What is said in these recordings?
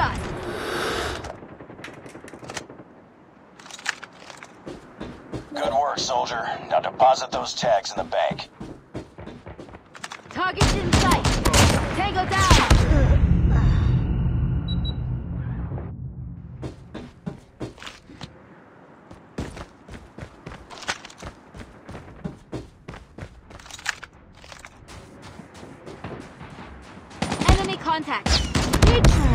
Contact with enemy. Headshot. Good work, soldier. Now deposit those tags in the bank. Target's in sight. Tango down. Enemy contact.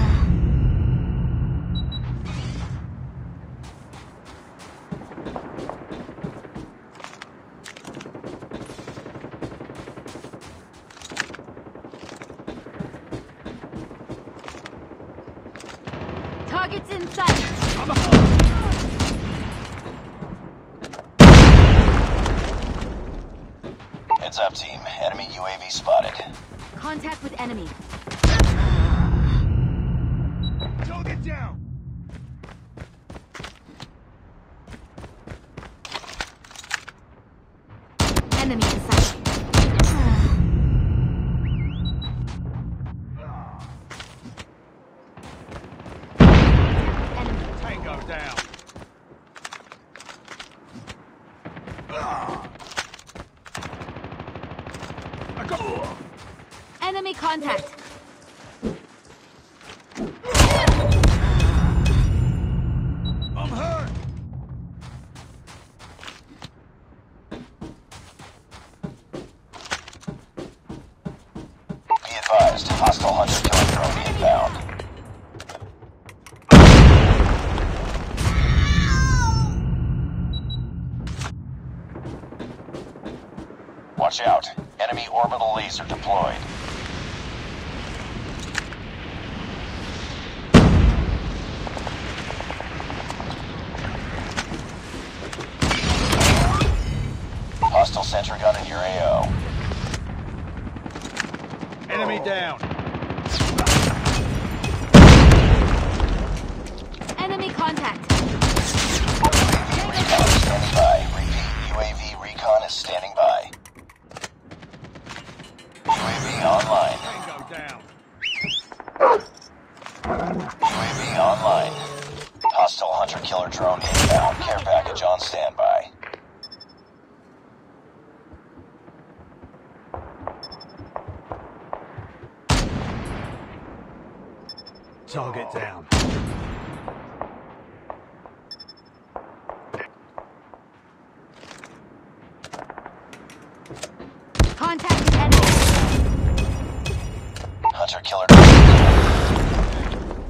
Target's in sight. Heads up, team. Enemy UAV spotted. Contact with enemy. Target down. Enemy in sight. Enemy contact. I'm hurt. Be advised, hostile hunter killer drone inbound. Watch out. Enemy orbital laser deployed. Hostile sentry gun in your AO. Enemy down. Enemy contact. UAV online. Hostile hunter killer drone inbound. Care package on standby. Target down. Contact enemy. Hunter killer drone.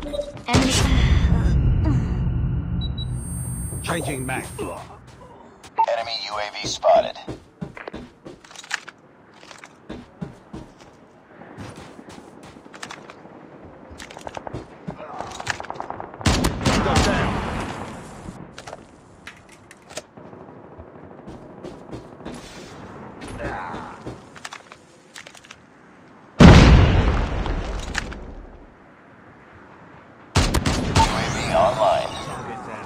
Enemy. Changing mag. Enemy UAV spotted. Tango down. UAV online. Target down.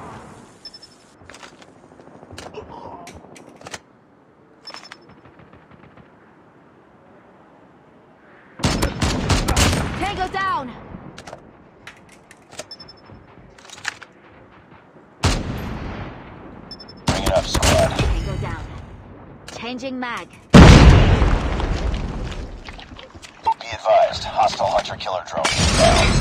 Tango down. Bring it up, squad. Tango down. Changing mag. Be advised, hostile hunter killer drone inbound.